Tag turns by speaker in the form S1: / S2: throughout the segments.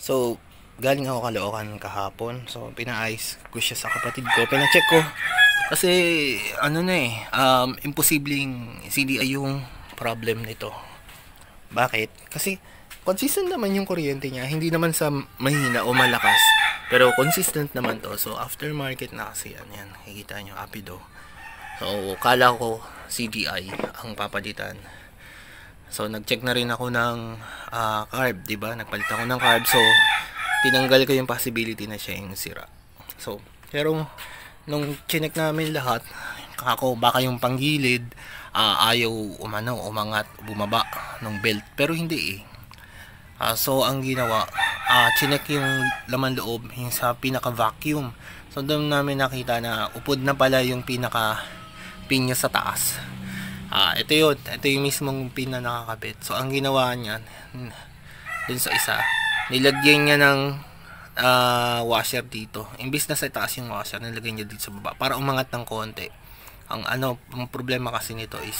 S1: So, galing ako Caloocan kahapon. So, pinaayos ko siya sa kapatid ko. Pina-check ko. Kasi, ano na eh, um, imposibleng CDI yung problem nito. Bakit? Kasi, consistent naman yung kuryente niya. Hindi naman sa mahina o malakas. Pero, consistent naman to. So, aftermarket na kasi yan. Yan, kikita nyo, Apido. So, kala ko CDI ang papalitan. So, nag-check na rin ako ng uh, carb, di ba? Nagpalit ako ng carb. So, tinanggal ko yung possibility na siya yung sira. So, pero nung chinek namin lahat, kako baka yung panggilid, uh, ayaw umano, umangat, bumaba ng belt. Pero hindi eh. Uh, so, ang ginawa, uh, chinek yung laman loob yung sa pinaka-vacuum. So, doon namin nakita na upod na pala yung pinaka pinya sa taas. Ah, ito yun. Ito yung mismong pin na nakakabit. So, ang ginawa niya, dun sa isa, nilagyan niya ng uh, washer dito. Imbis na sa taas yung washer, nilagyan niya dito sa baba para umangat ng konti. Ang ano, ang problema kasi nito is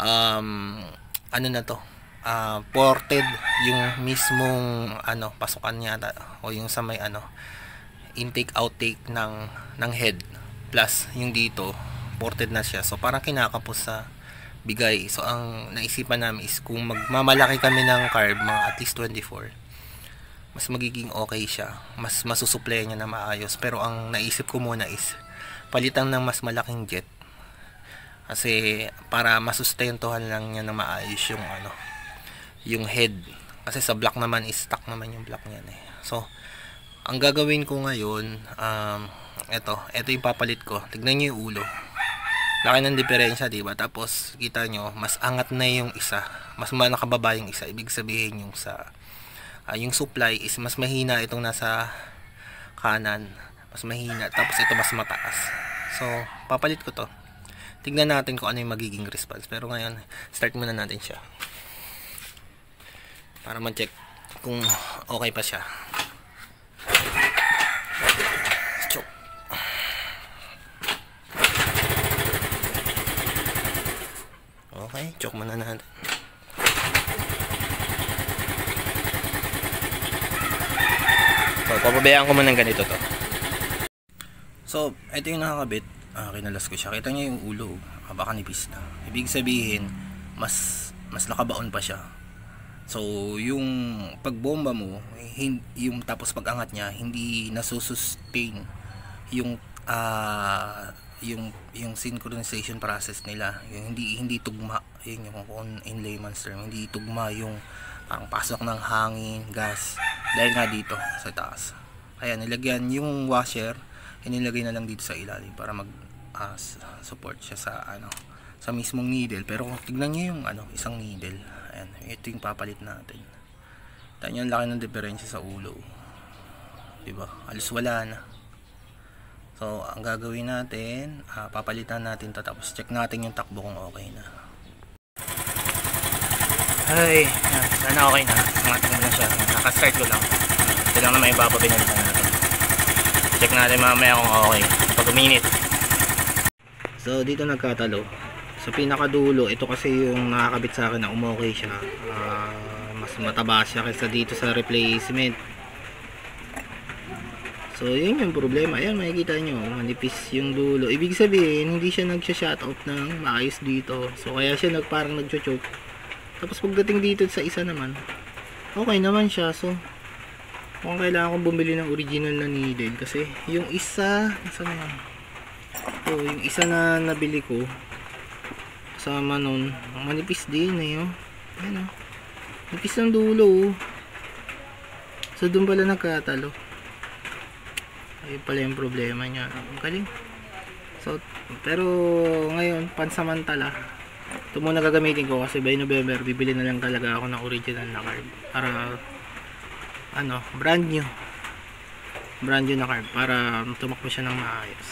S1: um, ano na to? Uh, ported yung mismong ano, pasukan niya o yung sa may ano, intake outtake ng ng head plus yung dito ported na siya. So parang kinakapos sa bigay. So ang naisipan namin is kung magmamalaki kami ng carb mga at least 24 mas magiging okay siya. Mas masusupply niya na maayos. Pero ang naisip ko muna is palitan ng mas malaking jet. Kasi para masustentuhan lang niya na maayos yung ano, yung head. Kasi sa block naman is stuck naman yung block niya eh. So, ang gagawin ko ngayon, um, eto, eto yung papalit ko. Tignan niyo yung ulo. Laki ng diferensya, di ba? Tapos, kita nyo, mas angat na yung isa. Mas nakababa yung isa. Ibig sabihin yung sa uh, yung supply is mas mahina itong nasa kanan. Mas mahina. Tapos ito mas mataas. So papalit ko to. Tignan natin kung ano yung magiging response. Pero ngayon start muna natin siya. Para ma-check kung okay pa siya choke okay choke muna natin So, papabayaan ko muna ng ganito to. So, ito yung nakakabit. Uh, kinalas ko siya. Kita niyo yung ulo. Uh, baka nipis na. Ibig sabihin, mas mas nakabaon pa siya. So, yung pagbomba mo, yung tapos pagangat niya, hindi nasusustain yung uh, yung yung synchronization process nila. Yung hindi hindi tugma, yun yung kung in layman's term, hindi tugma yung ang pasok ng hangin, gas dahil nga dito sa taas. Kaya nilagyan yung washer, inilagay na lang dito sa ilalim para mag uh, support siya sa ano sa mismong needle. Pero kung tignan niyo yung ano, isang needle, ayan, ito yung papalit natin. Yung laki ng diferensya sa ulo. 'Di ba? Alos wala na. So, ang gagawin natin, uh, papalitan natin to tapos check natin yung takbo kung okay na. Ay, sana okay na. Umatang na siya. Naka-start ko lang. Ito lang naman ibaba binalitan natin. Check natin mamaya kung okay. Pag uminit. So, dito nagkatalo. Sa pinakadulo, ito kasi yung nakakabit sa akin na umokay siya. Uh, mas mataba siya kaysa dito sa replacement. So, yun yung problema. Ayan, makikita nyo. Manipis yung dulo. Ibig sabihin, hindi siya nagsha-shut off ng maayos dito. So, kaya siya nag, parang nagcho-choke. Tapos pagdating dito sa isa naman, okay naman siya. So, kung kailangan kong bumili ng original na needle kasi yung isa, nasa na ito, yung isa na nabili ko kasama nun, manipis din eh oh. Ayan oh. Manipis ng dulo oh. So doon pala nagkatalo. Ayun pala yung problema niya. Ang galing. So, pero ngayon, pansamantala, ito muna gagamitin ko kasi by November bibili na lang talaga ako ng original na card para ano brand new brand new na card para tumakbo siya ng maayos